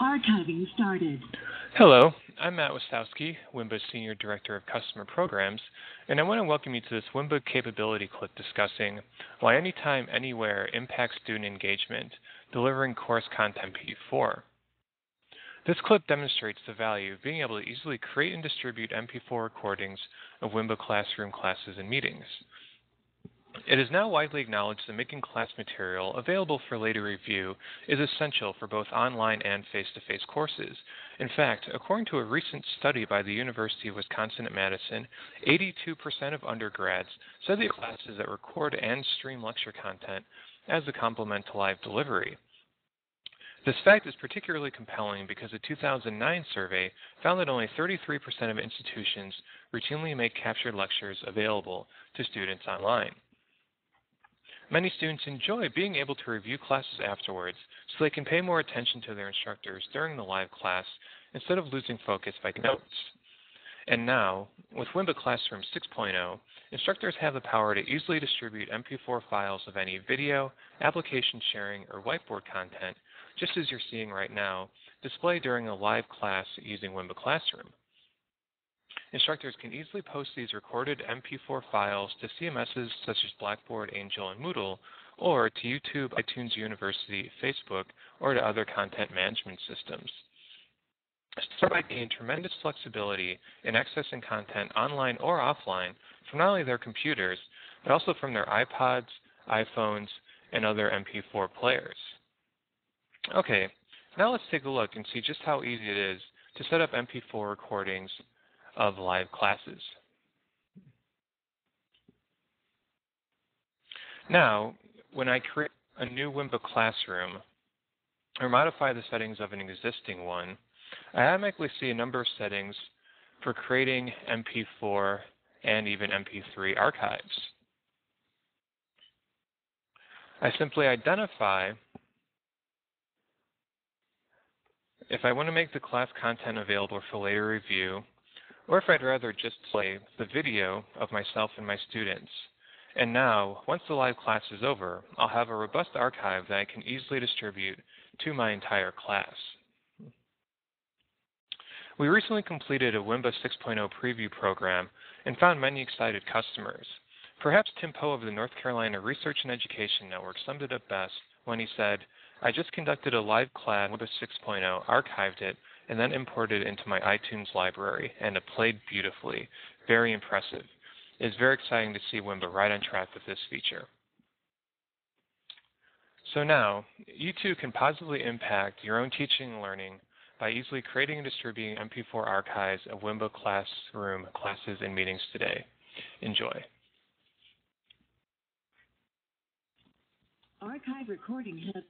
Archiving started. Hello, I'm Matt Wasowski, WIMBA's Senior Director of Customer Programs, and I want to welcome you to this WIMBA capability clip discussing why Anytime Anywhere impacts student engagement, delivering course content MP4. This clip demonstrates the value of being able to easily create and distribute MP4 recordings of WIMBA classroom classes and meetings. It is now widely acknowledged that making class material available for later review is essential for both online and face-to-face courses. In fact, according to a recent study by the University of Wisconsin at Madison, 82% of undergrads said they classes that record and stream lecture content as a complement to live delivery. This fact is particularly compelling because a 2009 survey found that only 33% of institutions routinely make captured lectures available to students online. Many students enjoy being able to review classes afterwards so they can pay more attention to their instructors during the live class instead of losing focus by notes. And now, with WIMBA Classroom 6.0, instructors have the power to easily distribute MP4 files of any video, application sharing, or whiteboard content, just as you're seeing right now, displayed during a live class using WIMBA Classroom. Instructors can easily post these recorded MP4 files to CMSs such as Blackboard, Angel, and Moodle, or to YouTube, iTunes University, Facebook, or to other content management systems. Start gain tremendous flexibility in accessing content online or offline from not only their computers, but also from their iPods, iPhones, and other MP4 players. Okay, now let's take a look and see just how easy it is to set up MP4 recordings of live classes. Now, when I create a new WIMBA classroom or modify the settings of an existing one, I automatically see a number of settings for creating MP4 and even MP3 archives. I simply identify if I want to make the class content available for later review, or if I'd rather just play the video of myself and my students. And now, once the live class is over, I'll have a robust archive that I can easily distribute to my entire class. We recently completed a WIMBA 6.0 preview program and found many excited customers. Perhaps Tim Poe of the North Carolina Research and Education Network summed it up best when he said, I just conducted a live class WIMBA 6.0, archived it, and then imported into my iTunes library, and it played beautifully. Very impressive. It is very exciting to see WIMBA right on track with this feature. So now, you too can positively impact your own teaching and learning by easily creating and distributing MP4 archives of WIMBA Classroom classes and meetings today. Enjoy. Archive recording has